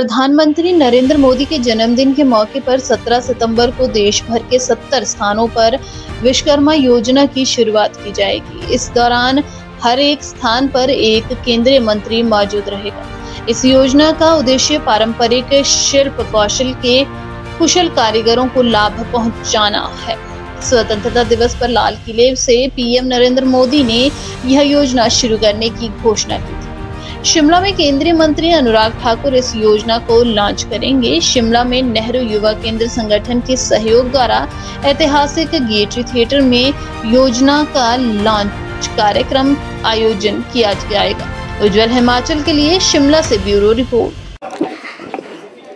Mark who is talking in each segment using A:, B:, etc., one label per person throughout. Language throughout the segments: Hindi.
A: प्रधानमंत्री नरेंद्र मोदी के जन्मदिन के मौके पर 17 सितंबर को देश भर के 70 स्थानों पर विश्वकर्मा योजना की शुरुआत की जाएगी। इस दौरान हर एक स्थान पर एक केंद्रीय मंत्री मौजूद रहेगा। इस योजना का उद्देश्य पारंपरिक शिल्प कौशल के कुशल कारीगरों को लाभ पहुंचाना है। स्वतंत्रता दिवस पर लाल किले से पीएम नरेंद्र मोदी ने यह योजना शुरू करने की घोषणा की थी। शिमला में केंद्रीय मंत्री अनुराग ठाकुर इस योजना को लॉन्च करेंगे। शिमला में नेहरू युवा केंद्र संगठन के सहयोग द्वारा ऐतिहासिक गेटरी थिएटर में योजना का लॉन्च कार्यक्रम आयोजन किया जाएगा। उज्जवल हिमाचल के लिए शिमला से ब्यूरो रिपोर्ट।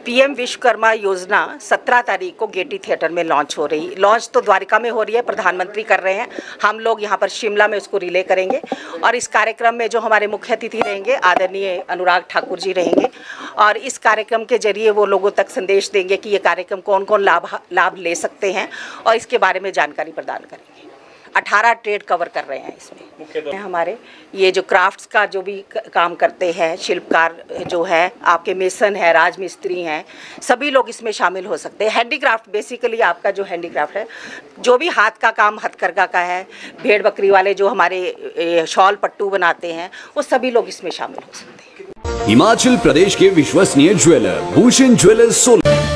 B: पीएम विश्वकर्मा योजना 17 तारीख को गेटी थिएटर में लॉन्च हो रही। लॉन्च तो द्वारिका में हो रही है, प्रधानमंत्री कर रहे हैं। हम लोग यहाँ पर शिमला में उसको रिले करेंगे और इस कार्यक्रम में जो हमारे मुख्य अतिथि रहेंगे, आदरणीय अनुराग ठाकुर जी रहेंगे और इस कार्यक्रम के ज़रिए वो लोगों तक संदेश देंगे कि ये कार्यक्रम कौन कौन लाभ लाभ ले सकते हैं और इसके बारे में जानकारी प्रदान करेंगे। अठारह ट्रेड कवर कर रहे हैं इसमें। हमारे। ये जो क्राफ्ट्स का जो भी काम करते हैं शिल्पकार जो है आपके मेसन है राजमिस्त्री हैं सभी लोग इसमें शामिल हो सकते हैं। हैंडीक्राफ्ट बेसिकली आपका जो हैंडीक्राफ्ट है जो भी हाथ का काम हथकरघा का है भेड़ बकरी वाले जो हमारे शॉल पट्टू बनाते हैं वो सभी लोग इसमें शामिल हो सकते हैं।
C: हिमाचल प्रदेश के विश्वसनीय ज्वेलर भूषण ज्वेलर्स सोलन